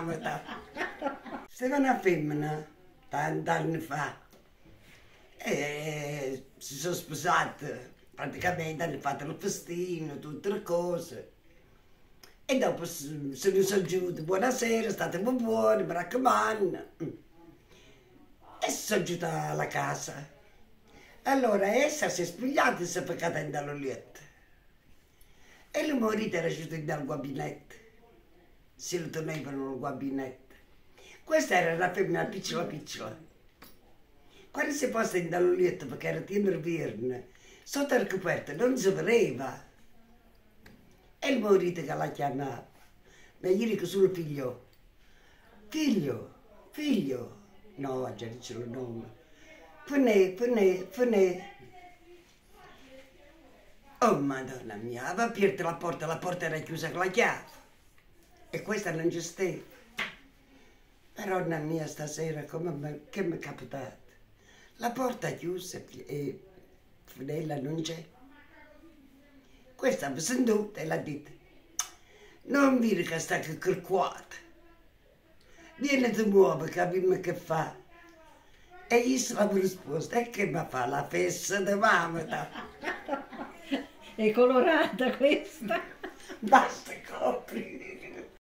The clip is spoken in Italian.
mamma. Stava una femmina, tanti anni fa, e si sono sposate, praticamente hanno fatto il festino, tutte le cose. E dopo se ne sono giunti, buonasera, state buoni, mi raccomando. E sono giunti alla casa. Allora essa si è spogliata e si è peccata in letto. E il marito era giunto dal gabinetto. Si lo tenevano nel gabinetto. Questa era una femmina piccola piccola. Quando si posta in letto perché era timore verne, sotto la coperta non si vedeva. E il marito che la chiamava, ma gli dico sul figlio, figlio, figlio, no, già dice il nome, Pune, pune, pune. Oh madonna mia, aveva aperto la porta, la porta era chiusa con la chiave. E questa non stava. Madonna mia, stasera, come me, che mi è capitato? La porta è chiusa e Fidella non c'è. Questa mi seduta e l'ha detto, non vedi che sta che cricquata. Vieni di nuovo, capiamo che fa. E io sono risposta, e che mi fa la festa di mamma? È colorata questa. Basta copri.